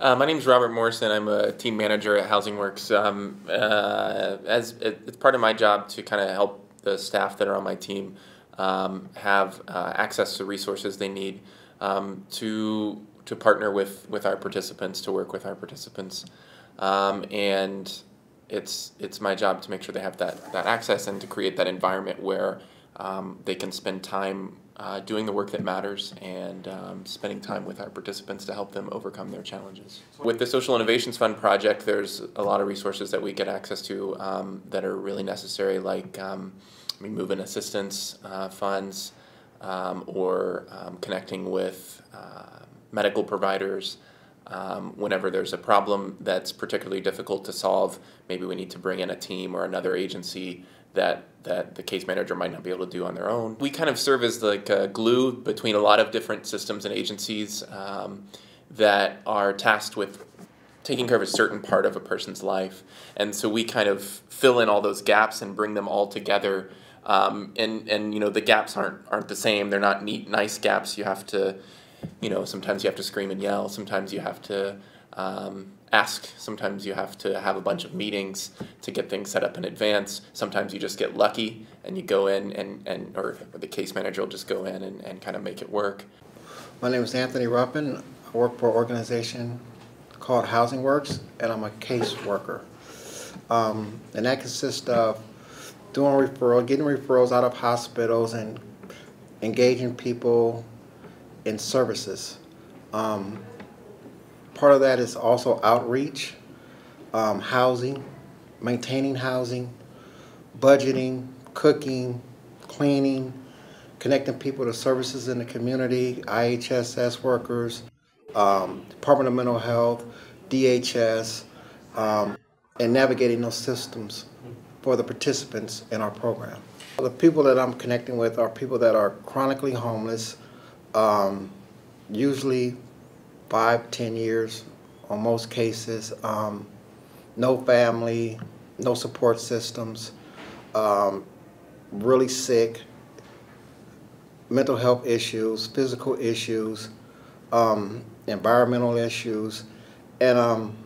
Uh, my name is Robert Morrison. I'm a team manager at Housing Works. Um, uh, as it, it's part of my job to kind of help the staff that are on my team um, have uh, access to resources they need um, to to partner with with our participants, to work with our participants, um, and it's it's my job to make sure they have that that access and to create that environment where um, they can spend time uh, doing the work that matters and um, spending time with our participants to help them overcome their challenges. With the Social Innovations Fund project, there's a lot of resources that we get access to um, that are really necessary, like um, move-in assistance uh, funds um, or um, connecting with uh, medical providers. Um, whenever there's a problem that's particularly difficult to solve, maybe we need to bring in a team or another agency that that the case manager might not be able to do on their own. We kind of serve as like a glue between a lot of different systems and agencies um, that are tasked with taking care of a certain part of a person's life, and so we kind of fill in all those gaps and bring them all together. Um, and and you know the gaps aren't aren't the same. They're not neat, nice gaps. You have to, you know, sometimes you have to scream and yell. Sometimes you have to um, ask. Sometimes you have to have a bunch of meetings to get things set up in advance. Sometimes you just get lucky and you go in and, and or the case manager will just go in and, and kind of make it work. My name is Anthony Ruppin. I work for an organization called Housing Works and I'm a case worker. Um, and that consists of doing referral, getting referrals out of hospitals and engaging people in services. Um, Part of that is also outreach, um, housing, maintaining housing, budgeting, cooking, cleaning, connecting people to services in the community, IHSS workers, um, Department of Mental Health, DHS, um, and navigating those systems for the participants in our program. The people that I'm connecting with are people that are chronically homeless, um, usually five, ten years on most cases. Um, no family, no support systems, um, really sick, mental health issues, physical issues, um, environmental issues, and um,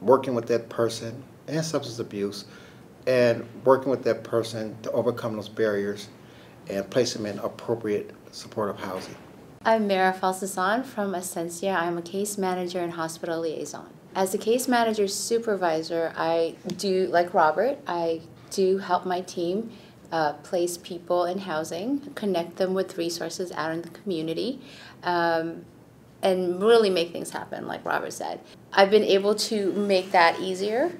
working with that person and substance abuse, and working with that person to overcome those barriers and place them in appropriate supportive housing. I'm Mara Falsasan from Ascencia. I'm a case manager and hospital liaison. As a case manager supervisor, I do, like Robert, I do help my team uh, place people in housing, connect them with resources out in the community, um, and really make things happen, like Robert said. I've been able to make that easier.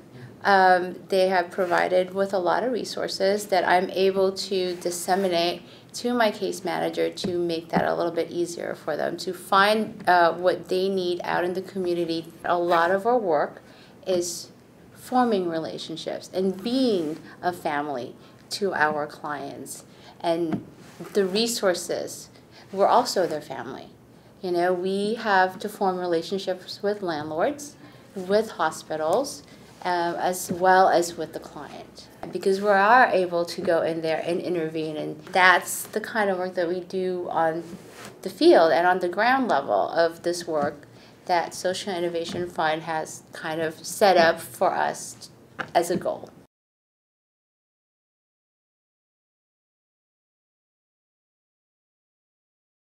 Um, they have provided with a lot of resources that I'm able to disseminate to my case manager to make that a little bit easier for them to find uh, what they need out in the community. A lot of our work is forming relationships and being a family to our clients. And the resources, we're also their family. You know, we have to form relationships with landlords, with hospitals, um, as well as with the client. Because we are able to go in there and intervene and that's the kind of work that we do on the field and on the ground level of this work that social innovation fund has kind of set up for us as a goal